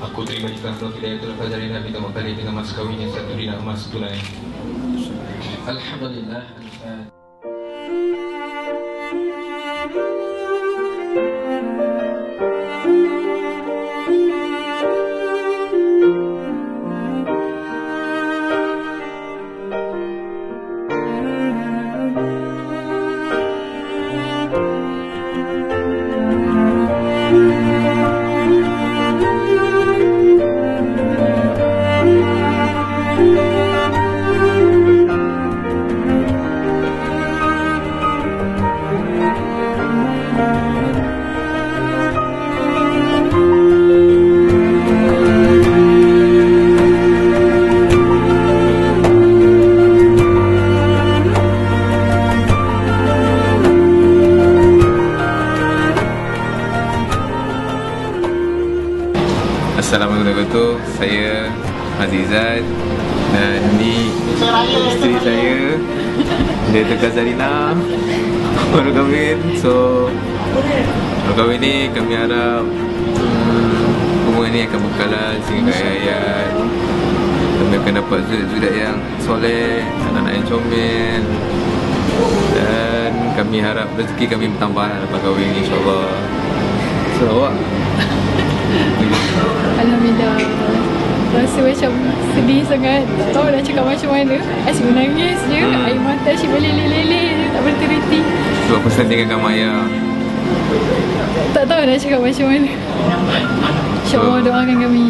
Aku terima nikah kau Hidayatul Fazari Nabi Tamak Khalid dengan mas kahwin yang satu dinar emas tunai. Alhamdulillah Al-Fatihah Assalamualaikum. Warahmatullahi Saya Azizat Dan ni isteri saya. Dia Tegas Zarina. Baru kahwin. So Baru kahwin ni kami harap hmm, Hubungan ni akan berkalan Sehingga hayat. Kami akan dapat zudat-zudat yang soleh Anak-anak yang comel. Dan kami harap rezeki kami bertambah Lepas kahwin insyaAllah. So Alhamdulillah. Rasa macam sedih sangat. Tak tahu nak cakap macam mana. Asyik menangis je. Hmm. Air mata asyik meleleh-leleh je. Tak berhenti-henti Sebab pesan tinggalkan Maya. Tak tahu nak cakap macam mana. InsyaAllah doakan kami.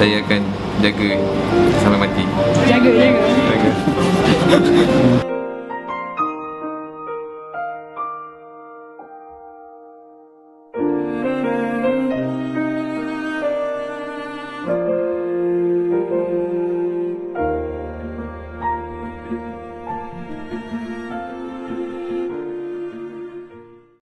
Saya akan jaga sampai mati. Jaga, jaga. Jaga